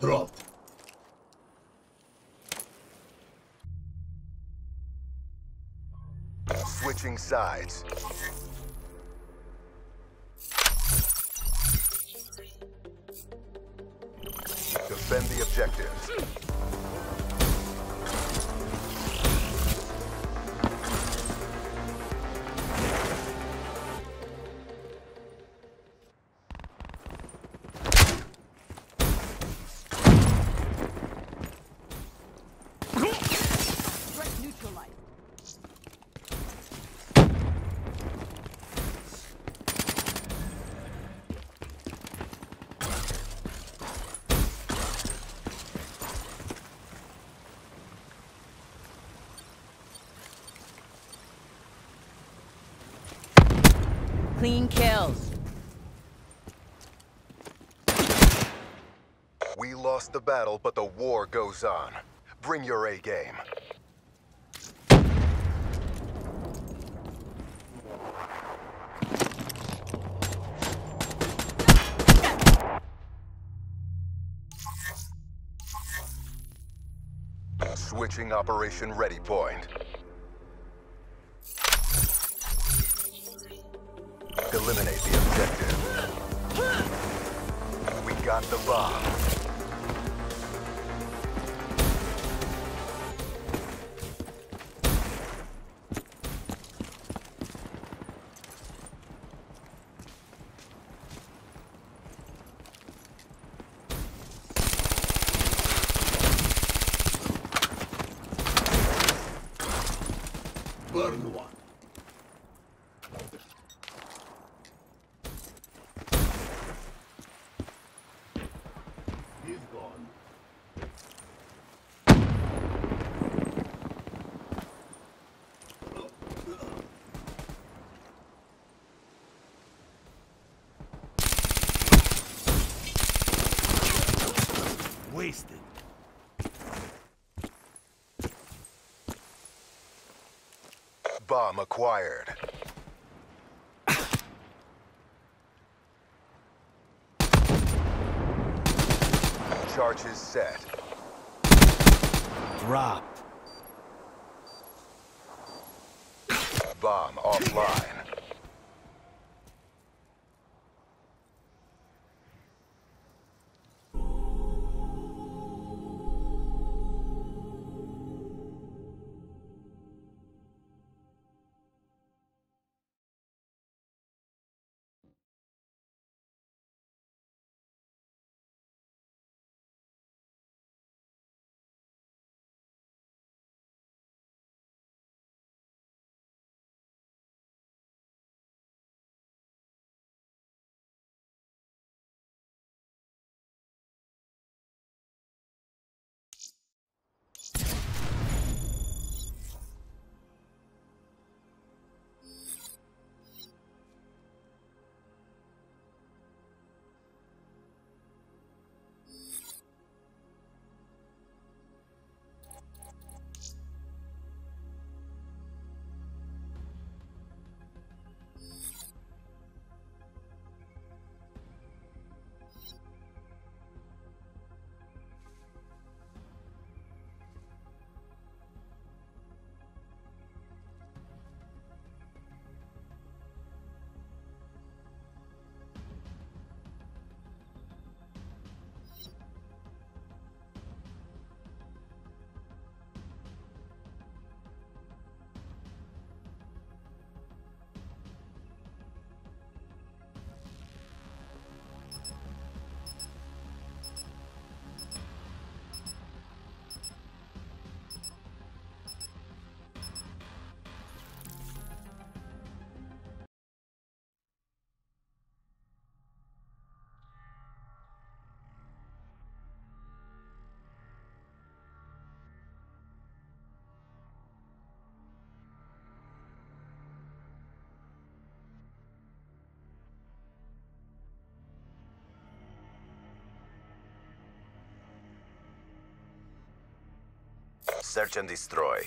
Dropped. Switching sides. Kills. We lost the battle, but the war goes on. Bring your A game. Switching operation ready point. The bomb. Bomb acquired. Charges set. Dropped. Bomb offline. Search and destroy.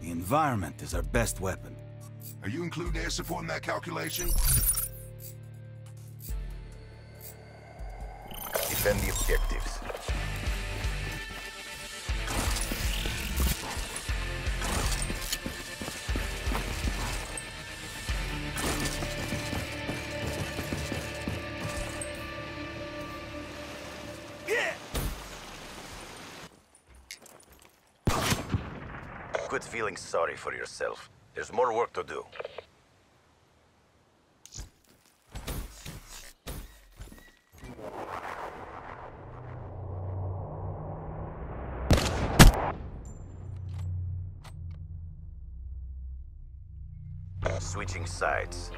The environment is our best weapon. Are you including air support in that calculation? Defend the objectives. Quit feeling sorry for yourself. There's more work to do. Switching sides.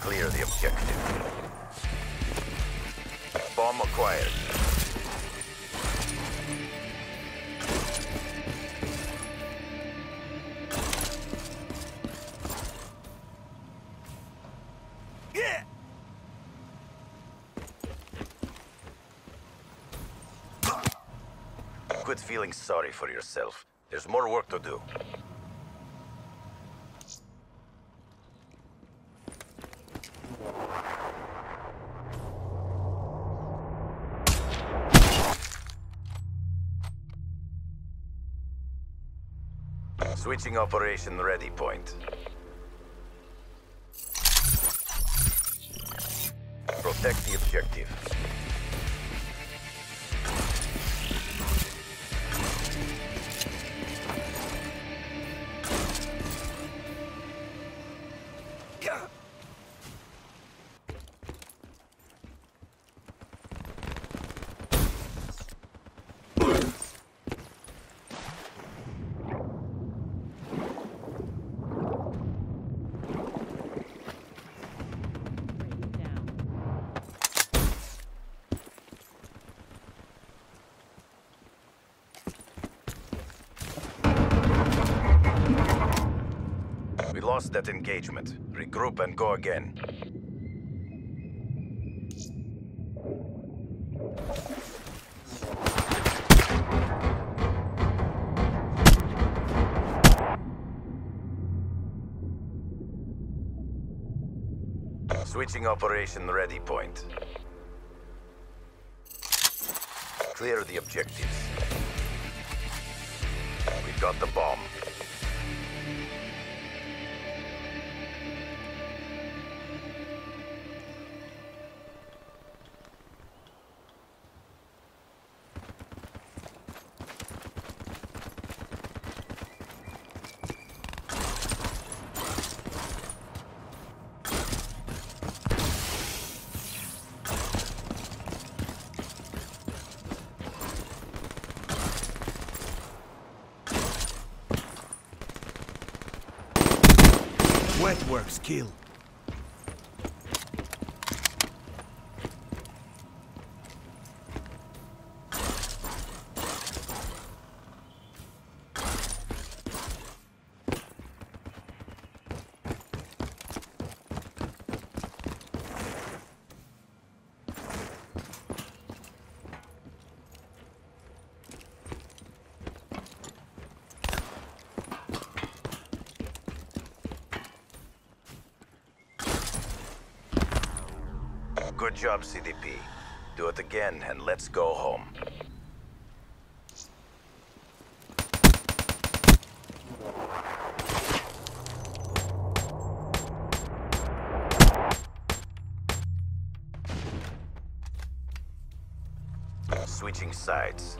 Clear the objective. Bomb acquired. Quit feeling sorry for yourself. There's more work to do. Switching operation ready point. Protect the objective. Lost that engagement. Regroup and go again. Switching operation ready point. Clear the objectives. We've got the bomb. Works kill. Good job, CDP. Do it again and let's go home. Switching sides.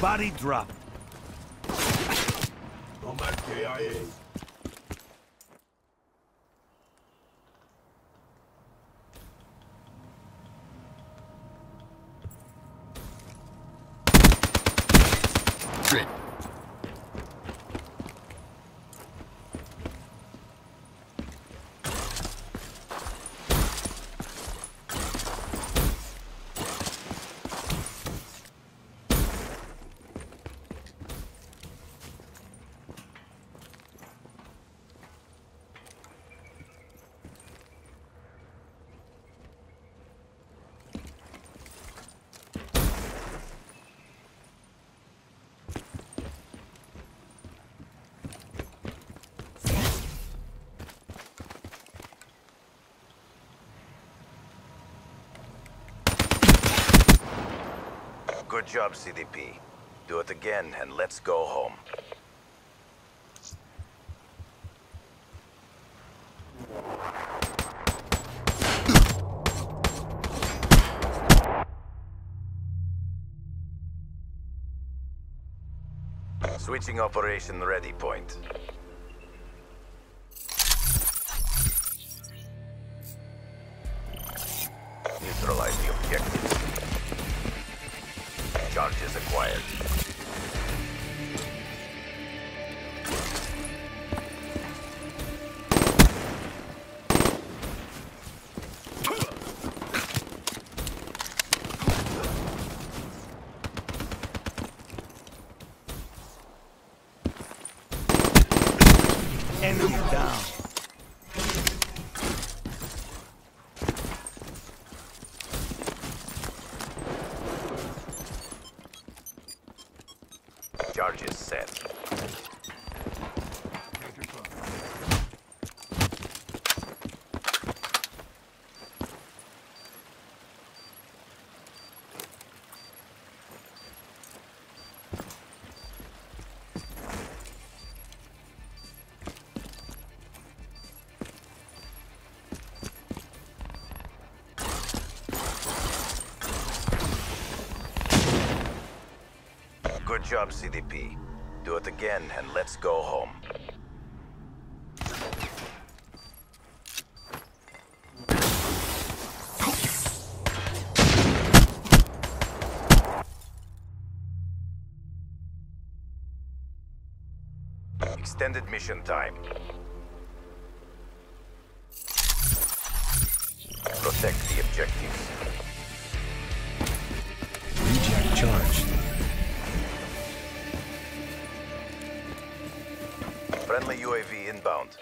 Body drop. Good job, CDP. Do it again and let's go home. Switching operation ready point. Charges job, CDP. Do it again and let's go home. Extended mission time. Protect the objectives. Rejack charged. UAV inbound.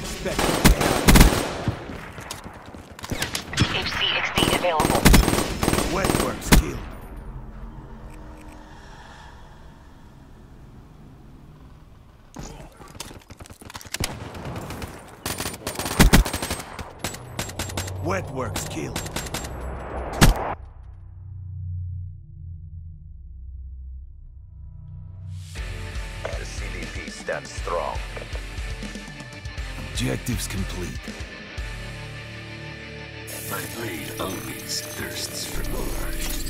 Expect HCXD available. wet works kill. Wet works kill. The CDP stands strong. Objectives complete. My blade always thirsts for more.